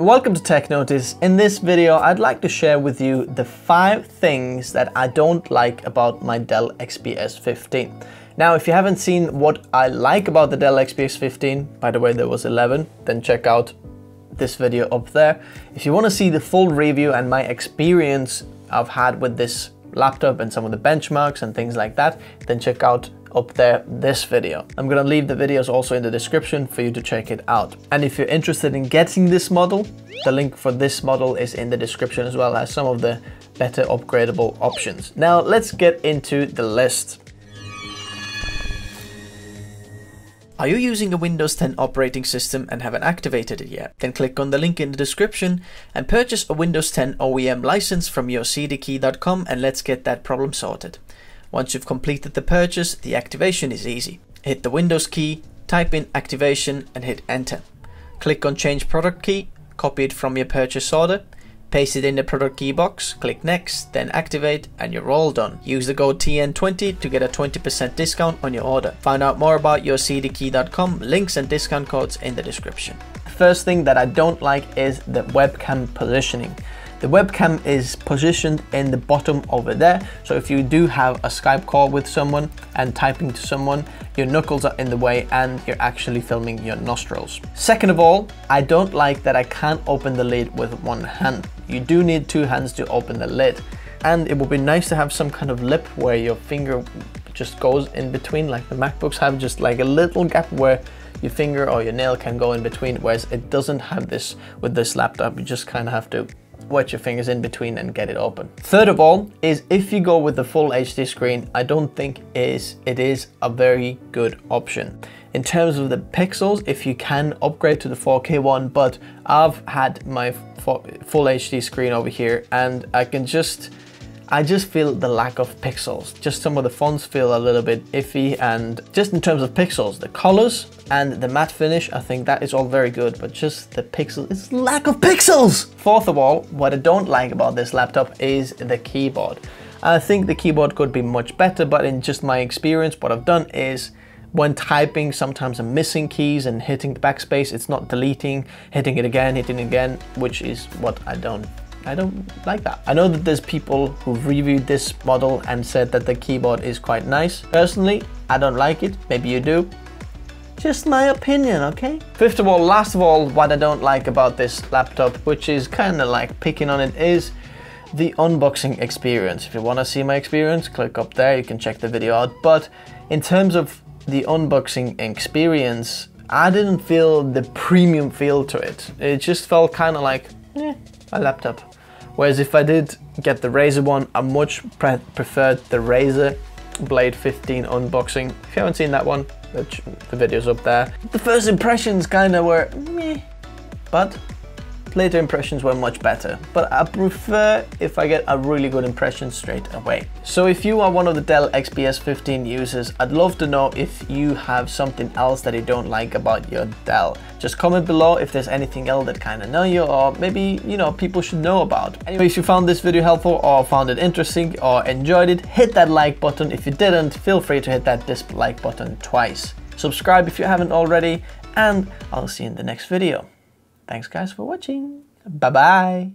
Welcome to Tech Notice. In this video, I'd like to share with you the five things that I don't like about my Dell XPS 15. Now, if you haven't seen what I like about the Dell XPS 15, by the way, there was 11, then check out this video up there. If you want to see the full review and my experience I've had with this laptop and some of the benchmarks and things like that, then check out up there this video. I'm gonna leave the videos also in the description for you to check it out. And if you're interested in getting this model, the link for this model is in the description as well as some of the better upgradable options. Now let's get into the list. Are you using a Windows 10 operating system and haven't activated it yet? Then click on the link in the description and purchase a Windows 10 OEM license from urcdkey.com and let's get that problem sorted. Once you've completed the purchase, the activation is easy. Hit the Windows key, type in activation and hit enter. Click on change product key, copy it from your purchase order, paste it in the product key box, click next, then activate and you're all done. Use the code TN20 to get a 20% discount on your order. Find out more about urcdkey.com, links and discount codes in the description. First thing that I don't like is the webcam positioning. The webcam is positioned in the bottom over there. So if you do have a Skype call with someone and typing to someone, your knuckles are in the way and you're actually filming your nostrils. Second of all, I don't like that I can't open the lid with one hand. You do need two hands to open the lid. And it would be nice to have some kind of lip where your finger just goes in between, like the MacBooks have just like a little gap where your finger or your nail can go in between, whereas it doesn't have this with this laptop. You just kind of have to wet your fingers in between and get it open. Third of all is if you go with the full HD screen, I don't think is it is a very good option. In terms of the pixels, if you can upgrade to the 4K one, but I've had my full HD screen over here and I can just I just feel the lack of pixels. Just some of the fonts feel a little bit iffy and just in terms of pixels, the colors and the matte finish, I think that is all very good, but just the pixels, it's lack of pixels! Fourth of all, what I don't like about this laptop is the keyboard. I think the keyboard could be much better, but in just my experience, what I've done is when typing, sometimes I'm missing keys and hitting the backspace, it's not deleting, hitting it again, hitting it again, which is what I don't I don't like that. I know that there's people who've reviewed this model and said that the keyboard is quite nice. Personally, I don't like it. Maybe you do. Just my opinion, okay? Fifth of all, last of all, what I don't like about this laptop, which is kind of like picking on it, is the unboxing experience. If you want to see my experience, click up there, you can check the video out. But in terms of the unboxing experience, I didn't feel the premium feel to it. It just felt kind of like, eh, a laptop. Whereas if I did get the Razer one, I much pre preferred the Razer Blade 15 unboxing. If you haven't seen that one, the, the video's up there. The first impressions kind of were meh, but later impressions were much better, but I prefer if I get a really good impression straight away. So if you are one of the Dell XPS 15 users, I'd love to know if you have something else that you don't like about your Dell. Just comment below if there's anything else that kind of know you or maybe, you know, people should know about. Anyway, if you found this video helpful or found it interesting or enjoyed it, hit that like button. If you didn't, feel free to hit that dislike button twice. Subscribe if you haven't already, and I'll see you in the next video. Thanks guys for watching. Bye bye.